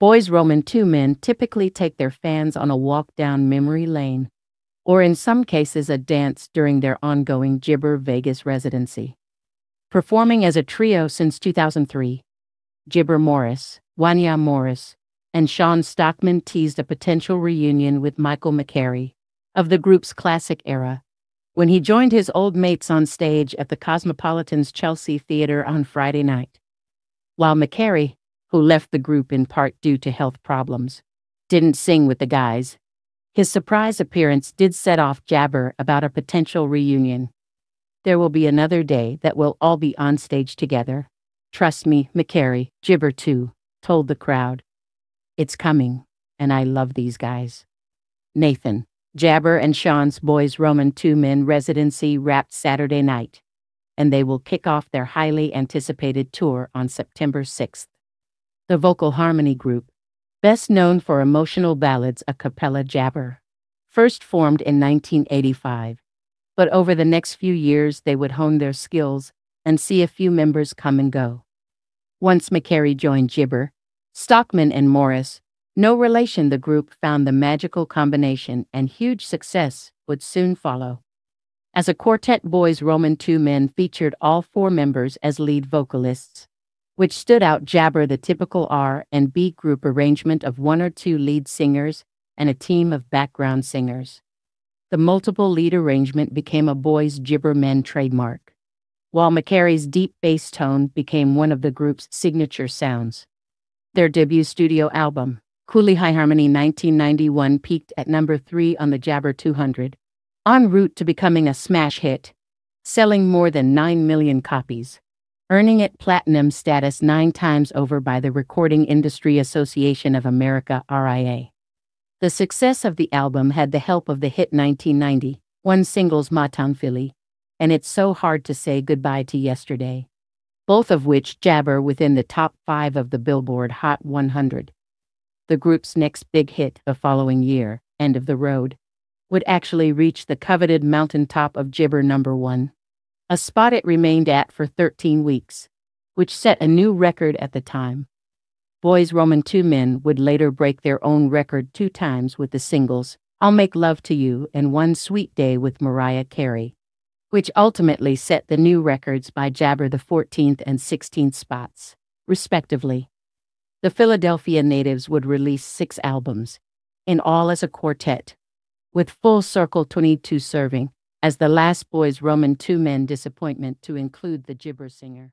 Boys Roman two men typically take their fans on a walk down memory lane, or in some cases a dance during their ongoing Gibber Vegas residency. Performing as a trio since 2003, Gibber Morris, Wanya Morris, and Shawn Stockman teased a potential reunion with Michael McCary of the group's classic era when he joined his old mates on stage at the Cosmopolitan's Chelsea Theater on Friday night. While McCary, who left the group in part due to health problems, didn't sing with the guys, his surprise appearance did set off jabber about a potential reunion. There will be another day that we'll all be on stage together. Trust me, McCary, Gibber too, told the crowd. It's coming, and I love these guys. Nathan, Jabber and Shawn's Boys Roman Two Men residency wrapped Saturday night, and they will kick off their highly anticipated tour on September 6th. The vocal harmony group, best known for emotional ballads a cappella Jabber, first formed in 1985, but over the next few years they would hone their skills and see a few members come and go. Once McCary joined Gibber, Stockman and Morris no relation, the group found the magical combination, and huge success would soon follow. As a quartet, Boys Roman Two Men featured all four members as lead vocalists, which stood out Jabber the typical R and B group arrangement of one or two lead singers and a team of background singers. The multiple lead arrangement became a Boys Gibber Men trademark, while McCary's deep bass tone became one of the group's signature sounds. Their debut studio album, Cooley High Harmony 1991 peaked at number 3 on the Jabber 200, en route to becoming a smash hit, selling more than 9 million copies, earning it platinum status nine times over by the Recording Industry Association of America RIA. The success of the album had the help of the hit 1990, one singles Philly, and It's So Hard to Say Goodbye to Yesterday, both of which jabber within the top five of the Billboard Hot 100 the group's next big hit the following year, End of the Road, would actually reach the coveted mountaintop of Gibber number one, a spot it remained at for 13 weeks, which set a new record at the time. Boys Roman Two Men would later break their own record two times with the singles I'll Make Love to You and One Sweet Day with Mariah Carey, which ultimately set the new records by Jabber the 14th and 16th spots, respectively. The Philadelphia natives would release six albums, in all as a quartet, with Full Circle 22 serving as the last boys' Roman two men disappointment to include the gibber singer.